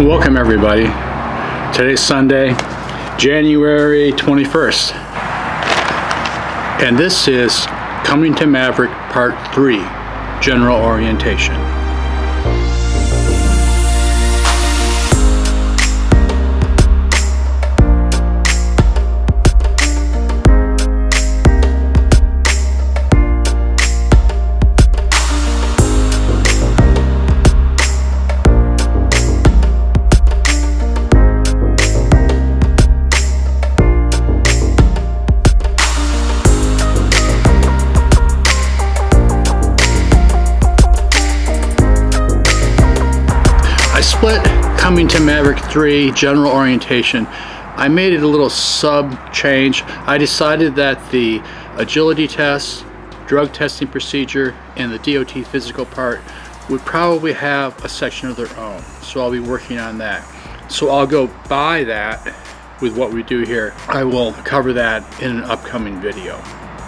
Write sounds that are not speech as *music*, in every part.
Welcome everybody. Today's Sunday, January 21st. And this is Coming to Maverick Part 3, General Orientation. Split coming to Maverick 3 general orientation. I made it a little sub change. I decided that the agility test, drug testing procedure, and the DOT physical part would probably have a section of their own. So I'll be working on that. So I'll go by that with what we do here. I will cover that in an upcoming video.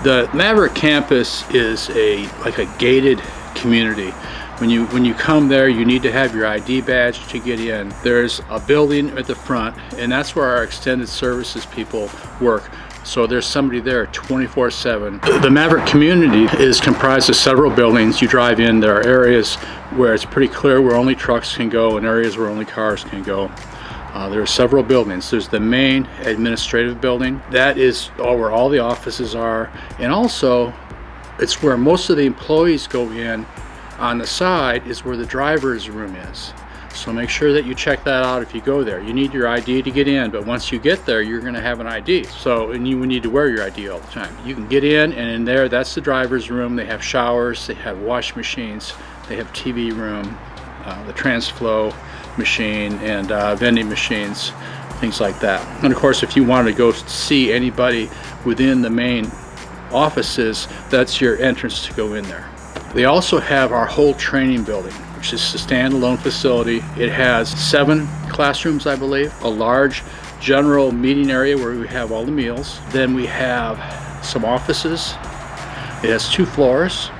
The Maverick campus is a like a gated community. When you when you come there, you need to have your ID badge to get in. There's a building at the front, and that's where our extended services people work. So there's somebody there 24-7. The Maverick community is comprised of several buildings. You drive in, there are areas where it's pretty clear where only trucks can go and areas where only cars can go. Uh, there are several buildings. There's the main administrative building. That is all where all the offices are. And also, it's where most of the employees go in. On the side is where the driver's room is. So make sure that you check that out if you go there. You need your ID to get in, but once you get there, you're gonna have an ID. So, and you need to wear your ID all the time. You can get in and in there, that's the driver's room. They have showers, they have wash machines, they have TV room, uh, the Transflo machine and uh, vending machines, things like that. And of course, if you wanted to go see anybody within the main offices, that's your entrance to go in there. They also have our whole training building, which is a standalone facility. It has seven classrooms, I believe, a large general meeting area where we have all the meals. Then we have some offices. It has two floors.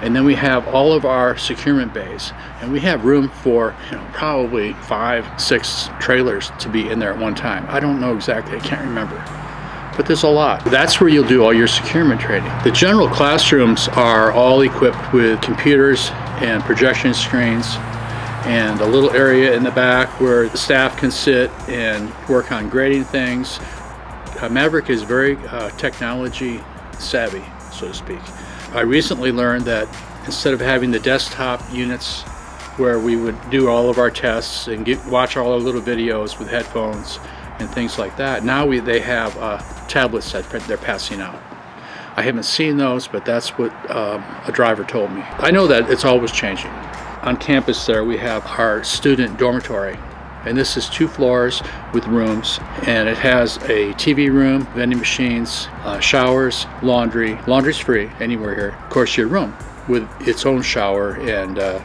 And then we have all of our securement bays. And we have room for you know, probably five, six trailers to be in there at one time. I don't know exactly, I can't remember but there's a lot. That's where you'll do all your securement training. The general classrooms are all equipped with computers and projection screens and a little area in the back where the staff can sit and work on grading things. Uh, Maverick is very uh, technology savvy, so to speak. I recently learned that instead of having the desktop units where we would do all of our tests and get, watch all our little videos with headphones and things like that. Now we, they have uh, tablets that they're passing out. I haven't seen those, but that's what um, a driver told me. I know that it's always changing. On campus there we have our student dormitory and this is two floors with rooms and it has a TV room, vending machines, uh, showers, laundry. Laundry's free anywhere here. Of course your room with its own shower and uh,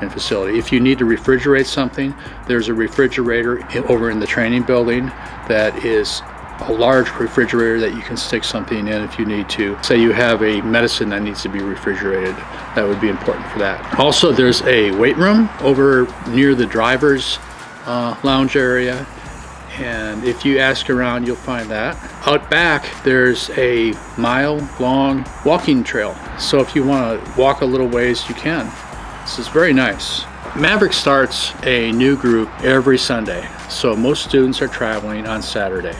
and facility. If you need to refrigerate something, there's a refrigerator over in the training building that is a large refrigerator that you can stick something in if you need to. Say you have a medicine that needs to be refrigerated, that would be important for that. Also, there's a weight room over near the driver's uh, lounge area. And if you ask around, you'll find that. Out back, there's a mile long walking trail. So if you want to walk a little ways, you can. This is very nice. Maverick starts a new group every Sunday, so most students are traveling on Saturday.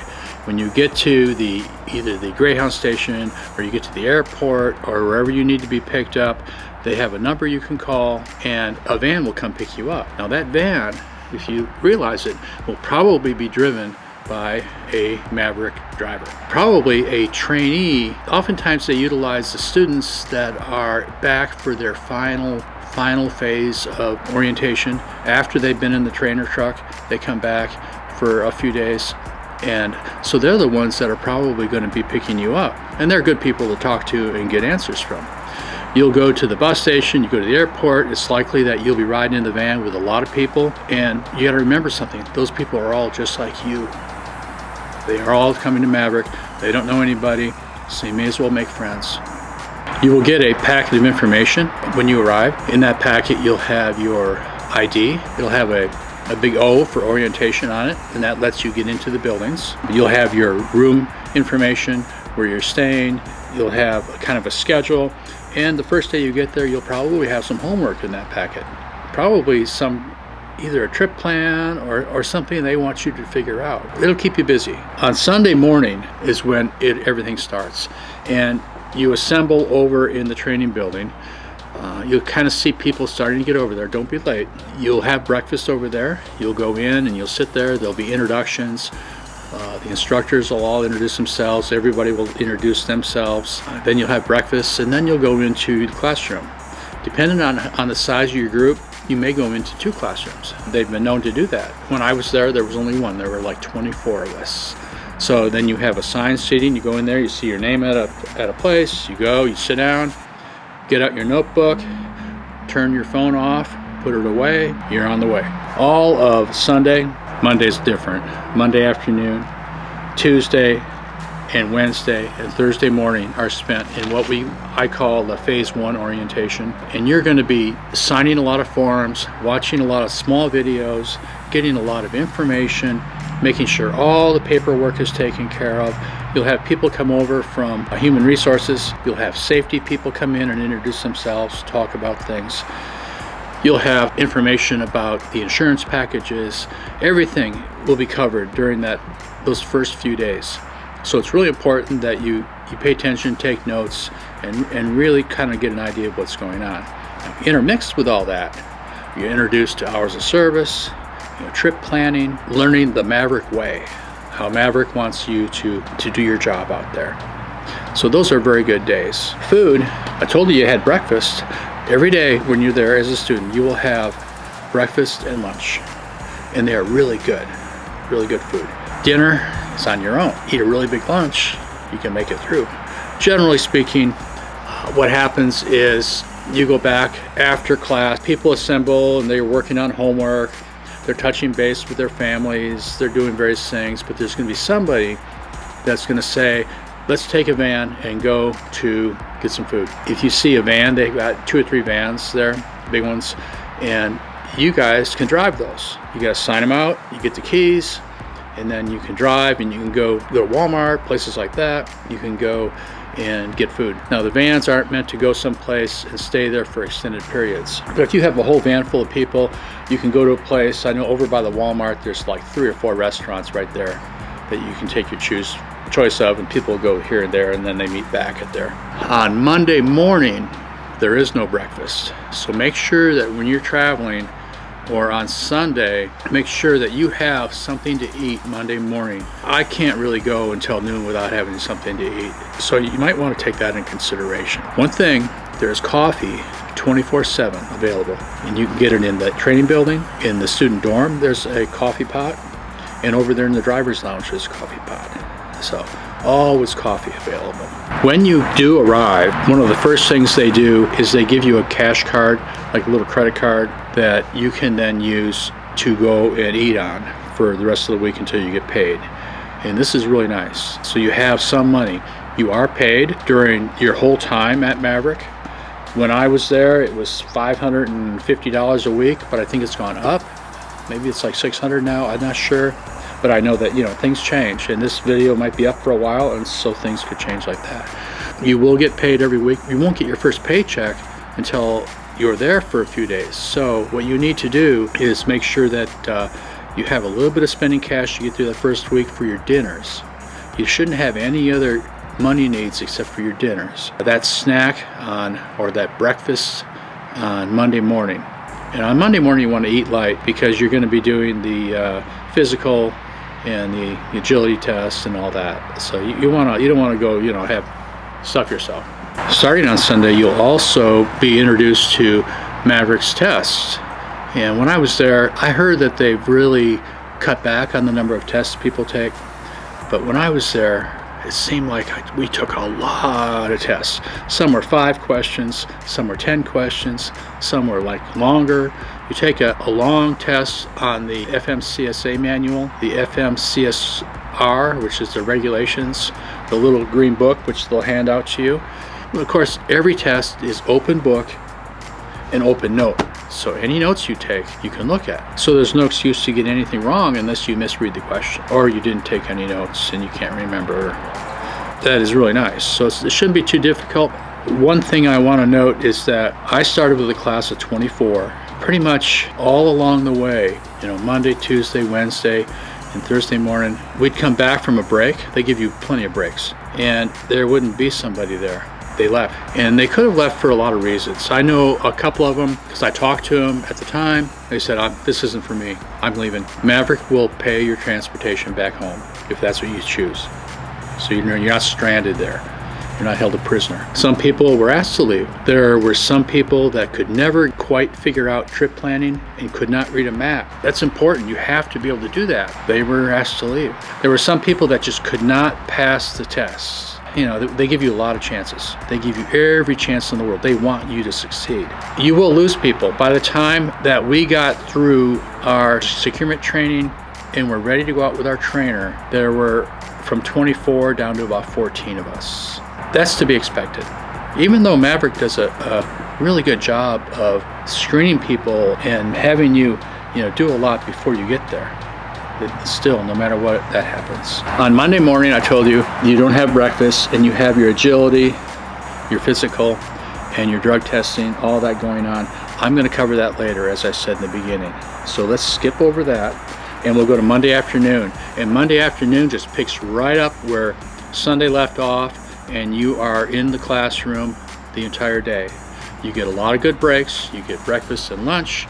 When you get to the either the Greyhound station or you get to the airport or wherever you need to be picked up, they have a number you can call and a van will come pick you up. Now that van, if you realize it, will probably be driven by a Maverick driver. Probably a trainee. Oftentimes they utilize the students that are back for their final final phase of orientation. After they've been in the trainer truck, they come back for a few days. And so they're the ones that are probably going to be picking you up. And they're good people to talk to and get answers from. You'll go to the bus station, you go to the airport, it's likely that you'll be riding in the van with a lot of people. And you got to remember something those people are all just like you. They are all coming to Maverick, they don't know anybody, so you may as well make friends. You will get a packet of information when you arrive. In that packet, you'll have your ID. It'll have a a big O for orientation on it, and that lets you get into the buildings. You'll have your room information, where you're staying, you'll have kind of a schedule, and the first day you get there, you'll probably have some homework in that packet. Probably some either a trip plan or, or something they want you to figure out. It'll keep you busy. On Sunday morning is when it, everything starts. And you assemble over in the training building. Uh, you'll kind of see people starting to get over there. Don't be late. You'll have breakfast over there. You'll go in and you'll sit there. There'll be introductions. Uh, the instructors will all introduce themselves. Everybody will introduce themselves. Then you'll have breakfast and then you'll go into the classroom. Depending on, on the size of your group, you may go into two classrooms. They've been known to do that. When I was there, there was only one. There were like 24 of us. So then you have assigned seating. You go in there, you see your name at a, at a place, you go, you sit down, get out your notebook, turn your phone off, put it away, you're on the way. All of Sunday, Monday's different. Monday afternoon, Tuesday, and Wednesday and Thursday morning are spent in what we I call the phase one orientation. And you're going to be signing a lot of forms, watching a lot of small videos, getting a lot of information, making sure all the paperwork is taken care of. You'll have people come over from human resources. You'll have safety people come in and introduce themselves, talk about things. You'll have information about the insurance packages. Everything will be covered during that those first few days. So it's really important that you, you pay attention, take notes, and, and really kind of get an idea of what's going on. Intermixed with all that, you're introduced to hours of service, you know, trip planning, learning the Maverick way, how Maverick wants you to, to do your job out there. So those are very good days. Food, I told you you had breakfast. Every day when you're there as a student, you will have breakfast and lunch. And they are really good, really good food. Dinner, is on your own. Eat a really big lunch, you can make it through. Generally speaking, uh, what happens is you go back after class, people assemble and they're working on homework, they're touching base with their families, they're doing various things, but there's going to be somebody that's going to say, let's take a van and go to get some food. If you see a van, they've got two or three vans there, big ones, and you guys can drive those. You got to sign them out, you get the keys, and then you can drive and you can go go to Walmart, places like that. You can go and get food. Now the vans aren't meant to go someplace and stay there for extended periods. But if you have a whole van full of people, you can go to a place. I know over by the Walmart, there's like three or four restaurants right there that you can take your choose choice of, and people go here and there, and then they meet back at there. On Monday morning, there is no breakfast, so make sure that when you're traveling or on Sunday, make sure that you have something to eat Monday morning. I can't really go until noon without having something to eat. So you might want to take that in consideration. One thing, there's coffee 24-7 available. And you can get it in the training building, in the student dorm, there's a coffee pot. And over there in the driver's lounge, there's a coffee pot. So always coffee available. When you do arrive, one of the first things they do is they give you a cash card, like a little credit card, that you can then use to go and eat on for the rest of the week until you get paid. And this is really nice. So you have some money. You are paid during your whole time at Maverick. When I was there, it was $550 a week, but I think it's gone up. Maybe it's like 600 now, I'm not sure but I know that you know things change and this video might be up for a while and so things could change like that. You will get paid every week. You won't get your first paycheck until you're there for a few days. So what you need to do is make sure that uh, you have a little bit of spending cash to get through the first week for your dinners. You shouldn't have any other money needs except for your dinners. That snack on or that breakfast on Monday morning. And on Monday morning you want to eat light because you're going to be doing the uh, physical and the agility test and all that. So you, you want to you don't want to go you know have stuff yourself. Starting on Sunday, you'll also be introduced to Mavericks tests. And when I was there, I heard that they've really cut back on the number of tests people take. But when I was there, it seemed like we took a lot of tests. Some were five questions, some were 10 questions, some were like longer. You take a, a long test on the FMCSA manual, the FMCSR, which is the regulations, the little green book, which they'll hand out to you. Of course, every test is open book and open note. So any notes you take, you can look at. So there's no excuse to get anything wrong unless you misread the question or you didn't take any notes and you can't remember. That is really nice. So it shouldn't be too difficult. One thing I want to note is that I started with a class of 24 pretty much all along the way, you know, Monday, Tuesday, Wednesday, and Thursday morning, we'd come back from a break. They give you plenty of breaks, and there wouldn't be somebody there. They left, and they could have left for a lot of reasons. I know a couple of them because I talked to them at the time. They said, "This isn't for me. I'm leaving." Maverick will pay your transportation back home if that's what you choose. So you're not stranded there. You're not held a prisoner. Some people were asked to leave. There were some people that could never quite figure out trip planning and could not read a map. That's important. You have to be able to do that. They were asked to leave. There were some people that just could not pass the tests. You know, they give you a lot of chances. They give you every chance in the world. They want you to succeed. You will lose people. By the time that we got through our securement training and we're ready to go out with our trainer, there were from 24 down to about 14 of us. That's to be expected. Even though Maverick does a, a really good job of screening people and having you, you know, do a lot before you get there, still, no matter what, that happens. On Monday morning, I told you, you don't have breakfast and you have your agility, your physical, and your drug testing, all that going on. I'm going to cover that later, as I said in the beginning. So let's skip over that and we'll go to Monday afternoon. And Monday afternoon just picks right up where Sunday left off and you are in the classroom the entire day. You get a lot of good breaks, you get breakfast and lunch,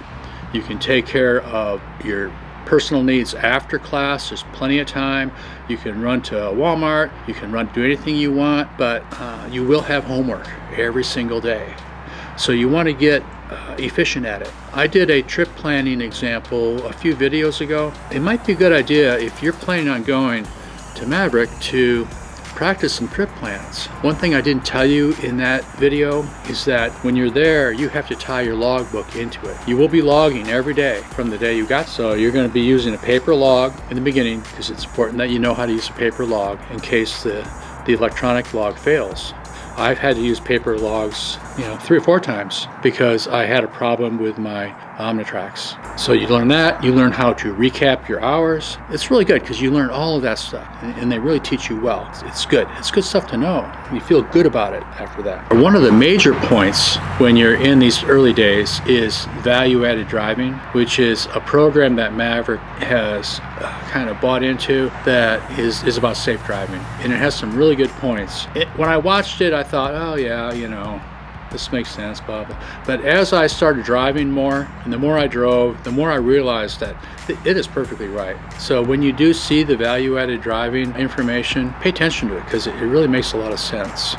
you can take care of your personal needs after class, there's plenty of time. You can run to Walmart, you can run do anything you want, but uh, you will have homework every single day. So you want to get uh, efficient at it. I did a trip planning example a few videos ago. It might be a good idea if you're planning on going to Maverick to practice some trip plans. One thing I didn't tell you in that video is that when you're there, you have to tie your logbook into it. You will be logging every day from the day you got. So you're going to be using a paper log in the beginning because it's important that you know how to use a paper log in case the, the electronic log fails. I've had to use paper logs, you know, three or four times because I had a problem with my Omnitracs. So you learn that, you learn how to recap your hours. It's really good because you learn all of that stuff and they really teach you well. It's good. It's good stuff to know. You feel good about it after that. One of the major points when you're in these early days is value-added driving, which is a program that Maverick has kind of bought into that is, is about safe driving. And it has some really good points. It, when I watched it, I thought, oh yeah, you know, this makes sense, blah, blah. But as I started driving more, and the more I drove, the more I realized that it is perfectly right. So when you do see the value-added driving information, pay attention to it because it really makes a lot of sense.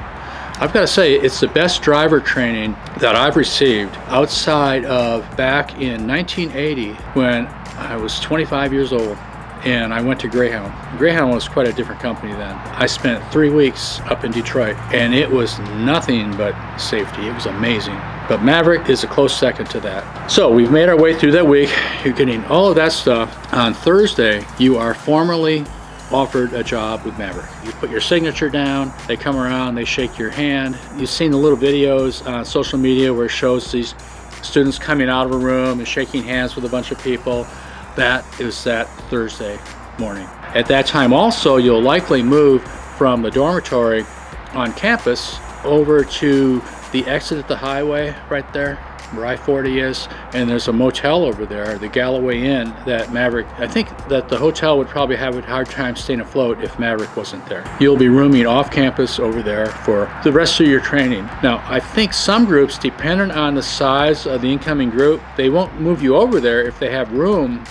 I've got to say, it's the best driver training that I've received outside of back in 1980 when I was 25 years old and I went to Greyhound. Greyhound was quite a different company then. I spent three weeks up in Detroit and it was nothing but safety. It was amazing. But Maverick is a close second to that. So we've made our way through that week. *laughs* You're getting all of that stuff. On Thursday, you are formally offered a job with Maverick. You put your signature down, they come around, they shake your hand. You've seen the little videos on social media where it shows these students coming out of a room and shaking hands with a bunch of people. That is that Thursday morning. At that time also, you'll likely move from the dormitory on campus over to the exit at the highway right there where I-40 is and there's a motel over there the Galloway Inn that Maverick I think that the hotel would probably have a hard time staying afloat if Maverick wasn't there you'll be rooming off campus over there for the rest of your training now I think some groups depending on the size of the incoming group they won't move you over there if they have room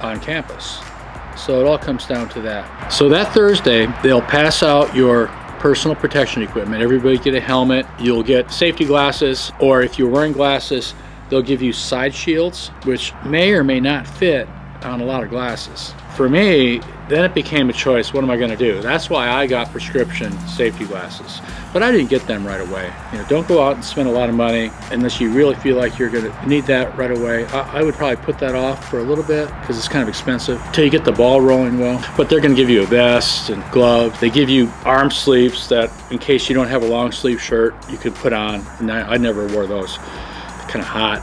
on campus. So it all comes down to that. So that Thursday, they'll pass out your personal protection equipment. Everybody get a helmet. You'll get safety glasses, or if you're wearing glasses, they'll give you side shields, which may or may not fit on a lot of glasses. For me, then it became a choice, what am I gonna do? That's why I got prescription safety glasses. But I didn't get them right away. You know, don't go out and spend a lot of money unless you really feel like you're gonna need that right away. I, I would probably put that off for a little bit because it's kind of expensive until you get the ball rolling well. But they're gonna give you a vest and gloves. They give you arm sleeves that in case you don't have a long sleeve shirt, you could put on. And I, I never wore those. Kind of hot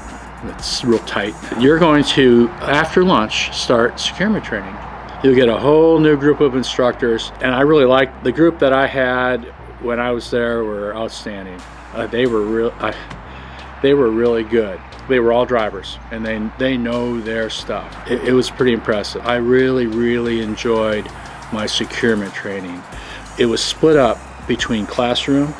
It's real tight. You're going to, after lunch, start securement training. You'll get a whole new group of instructors. And I really liked the group that I had when I was there were outstanding. Uh, they were real, uh, they were really good. They were all drivers and they, they know their stuff. It, it was pretty impressive. I really, really enjoyed my securement training. It was split up between classroom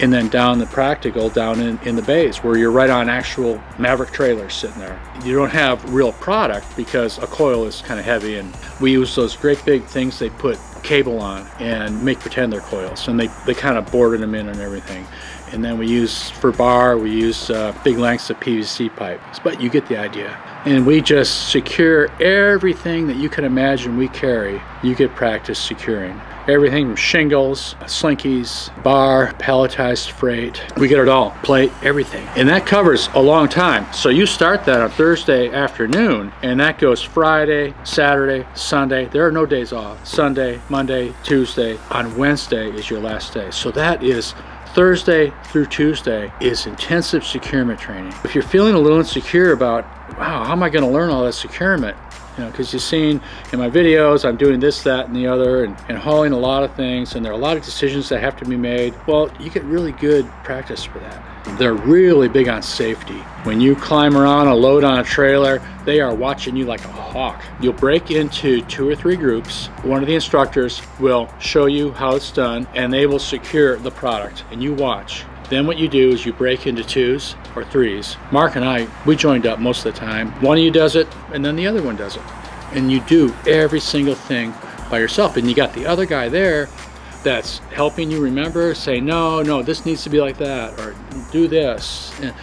and then down the practical down in, in the bays where you're right on actual Maverick trailers sitting there. You don't have real product because a coil is kind of heavy and we use those great big things they put cable on and make pretend they're coils and they, they kind of boarded them in and everything. And then we use, for bar, we use uh, big lengths of PVC pipe, but you get the idea. And we just secure everything that you can imagine we carry, you get practice securing everything from shingles, slinkies, bar, palletized freight. We get it all, plate, everything. And that covers a long time. So you start that on Thursday afternoon and that goes Friday, Saturday, Sunday. There are no days off. Sunday, Monday, Tuesday. On Wednesday is your last day. So that is Thursday through Tuesday is intensive securement training. If you're feeling a little insecure about, wow, how am I gonna learn all that securement? You know, because you've seen in my videos, I'm doing this, that, and the other, and, and hauling a lot of things, and there are a lot of decisions that have to be made. Well, you get really good practice for that. They're really big on safety. When you climb around a load on a trailer, they are watching you like a hawk. You'll break into two or three groups. One of the instructors will show you how it's done, and they will secure the product, and you watch. Then what you do is you break into twos or threes. Mark and I, we joined up most of the time. One of you does it, and then the other one does it. And you do every single thing by yourself. And you got the other guy there that's helping you remember, say, no, no, this needs to be like that, or do this. And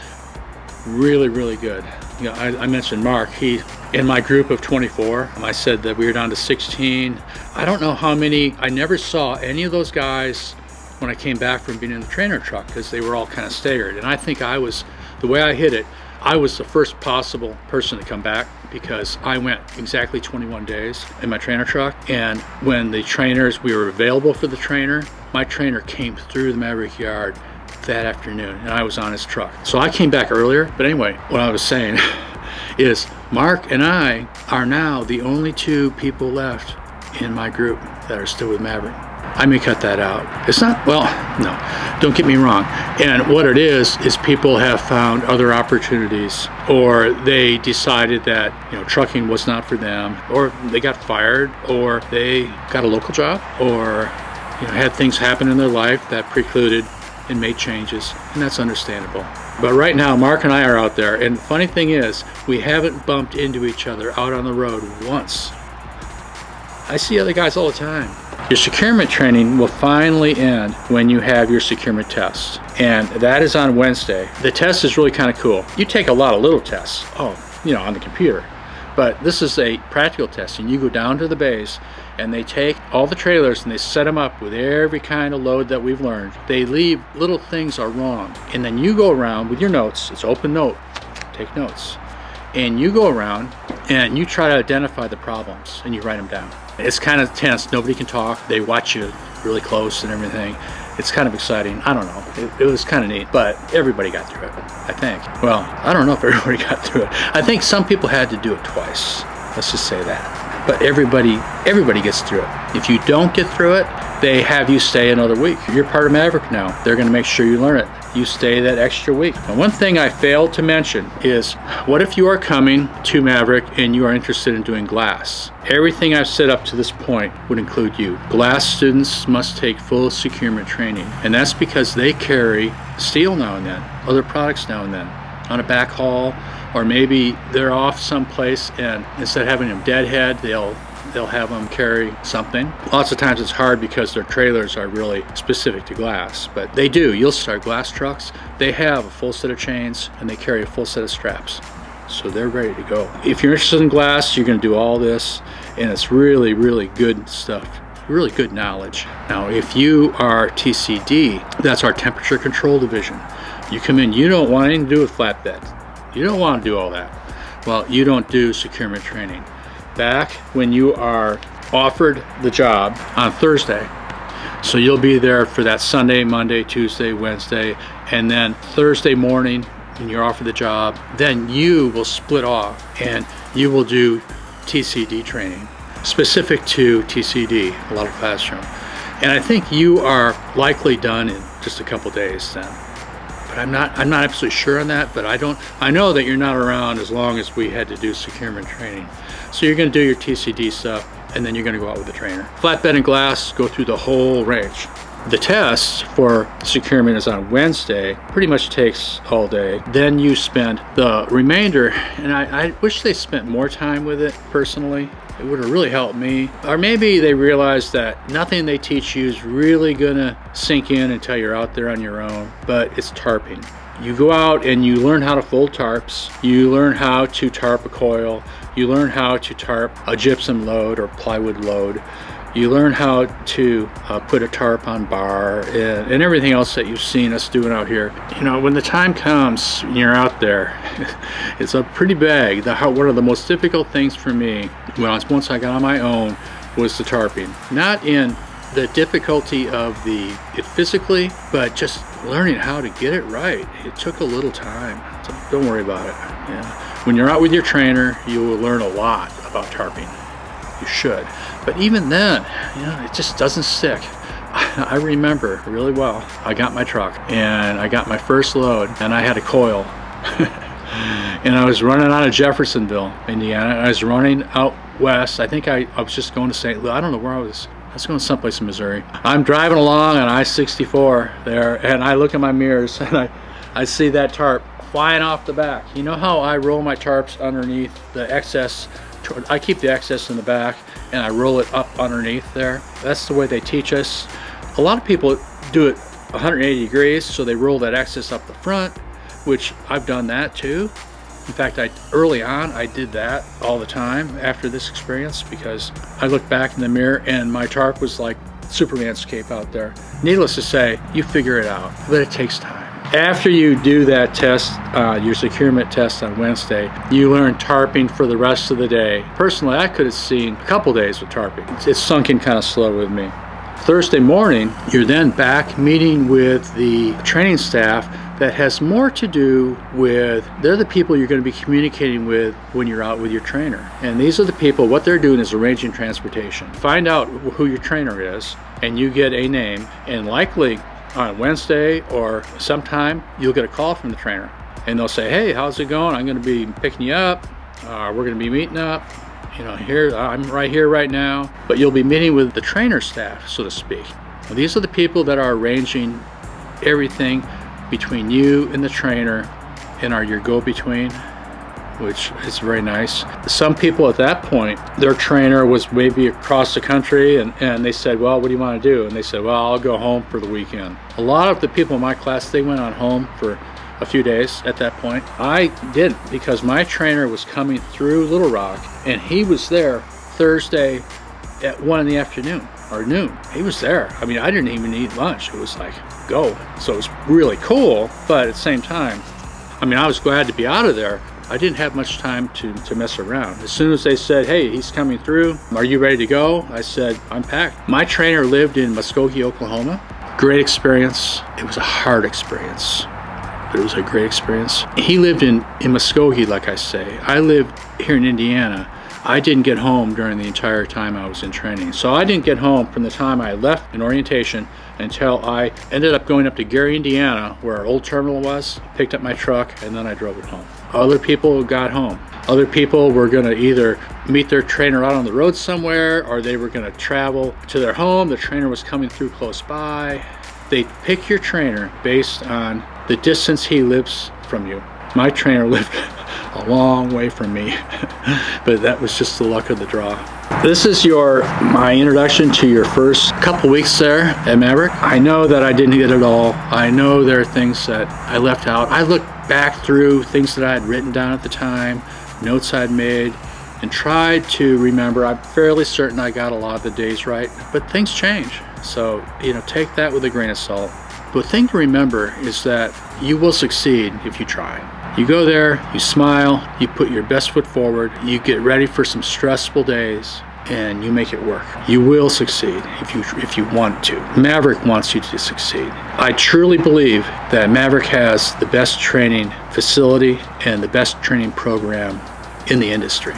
really, really good. You know, I, I mentioned Mark, he, in my group of 24, I said that we were down to 16. I don't know how many, I never saw any of those guys when I came back from being in the trainer truck because they were all kind of staggered. And I think I was, the way I hit it, I was the first possible person to come back because I went exactly 21 days in my trainer truck. And when the trainers, we were available for the trainer, my trainer came through the Maverick yard that afternoon and I was on his truck. So I came back earlier. But anyway, what I was saying *laughs* is Mark and I are now the only two people left in my group that are still with Maverick. I may cut that out. It's not, well, no, don't get me wrong. And what it is, is people have found other opportunities or they decided that, you know, trucking was not for them or they got fired or they got a local job or, you know, had things happen in their life that precluded and made changes. And that's understandable. But right now, Mark and I are out there. And the funny thing is, we haven't bumped into each other out on the road once. I see other guys all the time. Your securement training will finally end when you have your securement test. And that is on Wednesday. The test is really kind of cool. You take a lot of little tests, oh, you know, on the computer. But this is a practical test and you go down to the bays and they take all the trailers and they set them up with every kind of load that we've learned. They leave little things are wrong. And then you go around with your notes, it's open note, take notes. And you go around and you try to identify the problems and you write them down. It's kind of tense. Nobody can talk. They watch you really close and everything. It's kind of exciting. I don't know. It, it, was kind of neat, but everybody got through it, I think. Well, I don't know if *laughs* everybody got through it. I think some people had to do it twice. Let's just say that but everybody everybody gets through it. If you don't get through it, they have you stay another week. You're part of Maverick now. They're going to make sure you learn it. You stay that extra week. And one thing I failed to mention is what if you are coming to Maverick and you are interested in doing glass? Everything I've said up to this point would include you. Glass students must take full securement training, and that's because they carry steel now and then, other products now and then, on a back haul or maybe they're off someplace and instead of having them deadhead, they'll they'll have them carry something. Lots of times it's hard because their trailers are really specific to glass, but they do. You'll start glass trucks, they have a full set of chains and they carry a full set of straps. So they're ready to go. If you're interested in glass, you're gonna do all this and it's really, really good stuff really good knowledge. Now, if you are TCD, that's our temperature control division. You come in, you don't want anything to do with flatbed. You don't want to do all that. Well, you don't do securement training. Back when you are offered the job on Thursday, so you'll be there for that Sunday, Monday, Tuesday, Wednesday, and then Thursday morning and you're offered the job, then you will split off and you will do TCD training specific to TCD, a lot of classroom. And I think you are likely done in just a couple days then. But I'm not I'm not absolutely sure on that, but I don't I know that you're not around as long as we had to do securement training. So you're gonna do your TCD stuff and then you're gonna go out with the trainer. Flatbed and glass, go through the whole range. The test for securement is on Wednesday, pretty much takes all day. Then you spend the remainder, and I, I wish they spent more time with it personally. It would have really helped me. Or maybe they realized that nothing they teach you is really gonna sink in until you're out there on your own, but it's tarping. You go out and you learn how to fold tarps, you learn how to tarp a coil, you learn how to tarp a gypsum load or plywood load, you learn how to uh, put a tarp on bar and, and, everything else that you've seen us doing out here. You know, when the time comes and you're out there, *laughs* it's a pretty bag. The, one of the most difficult things for me when I, once I got on my own was the tarping. Not in the difficulty of the it physically, but just learning how to get it right. It took a little time, so don't worry about it. Yeah. When you're out with your trainer, you will learn a lot about tarping. You should. But even then, you know, it just doesn't stick. *laughs* I remember really well. I got my truck and I got my first load and I had a coil. *laughs* and I was running out of Jeffersonville, Indiana. I was running out west. I think I, I was just going to St. Louis. I don't know where I was. I was going someplace in Missouri. I'm driving along on I-64 there and I look in my mirrors *laughs* and I, I see that tarp flying off the back. You know how I roll my tarps underneath the excess I keep the excess in the back and I roll it up underneath there. That's the way they teach us. A lot of people do it 180 degrees, so they roll that excess up the front, which I've done that too. In fact, I early on, I did that all the time after this experience because I looked back in the mirror and my tarp was like Superman's cape out there. Needless to say, you figure it out, but it takes time. After you do that test, uh, your securement test on Wednesday, you learn tarping for the rest of the day. Personally, I could have seen a couple days with tarping. It's sunk in kind of slow with me. Thursday morning, you're then back meeting with the training staff that has more to do with they're the people you're going to be communicating with when you're out with your trainer. And these are the people, what they're doing is arranging transportation. Find out who your trainer is and you get a name and likely on Wednesday or sometime, you'll get a call from the trainer and they'll say, hey, how's it going? I'm going to be picking you up. Uh, we're going to be meeting up. You know, here, I'm right here right now. But you'll be meeting with the trainer staff, so to speak. Now, these are the people that are arranging everything between you and the trainer and are your go-between which is very nice. Some people at that point, their trainer was maybe across the country and, and they said, well, what do you want to do? And they said, well, I'll go home for the weekend. A lot of the people in my class, they went on home for a few days at that point. I didn't because my trainer was coming through Little Rock and he was there Thursday at one in the afternoon or noon. He was there. I mean, I didn't even eat lunch. It was like, go. So it was really cool, but at the same time, I mean, I was glad to be out of there, I didn't have much time to, to mess around. As soon as they said, hey, he's coming through, are you ready to go? I said, I'm packed. My trainer lived in Muskogee, Oklahoma. Great experience. It was a hard experience, but it was a great experience. He lived in, in Muskogee, like I say. I lived here in Indiana. I didn't get home during the entire time I was in training. So I didn't get home from the time I left in orientation until I ended up going up to Gary, Indiana, where our old terminal was, picked up my truck, and then I drove it home. Other people got home. Other people were going to either meet their trainer out on the road somewhere or they were going to travel to their home. The trainer was coming through close by. They pick your trainer based on the distance he lives from you. My trainer *laughs* lived a long way from me, *laughs* but that was just the luck of the draw. This is your my introduction to your first couple weeks there at Maverick. I know that I didn't get it all. I know there are things that I left out. I looked back through things that I had written down at the time, notes I'd made, and tried to remember. I'm fairly certain I got a lot of the days right, but things change. So, you know, take that with a grain of salt. But thing to remember is that you will succeed if you try. You go there, you smile, you put your best foot forward, you get ready for some stressful days, and you make it work. You will succeed if you if you want to. Maverick wants you to succeed. I truly believe that Maverick has the best training facility and the best training program in the industry.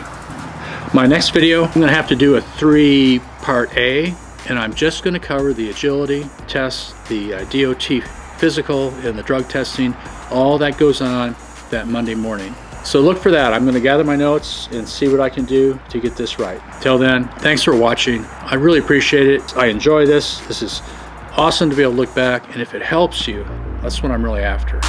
My next video, I'm gonna have to do a three part A and I'm just gonna cover the agility tests, the uh, DOT physical and the drug testing, all that goes on that Monday morning. So look for that. I'm going to gather my notes and see what I can do to get this right. Till then, thanks for watching. I really appreciate it. I enjoy this. This is awesome to be able to look back. And if it helps you, that's what I'm really after.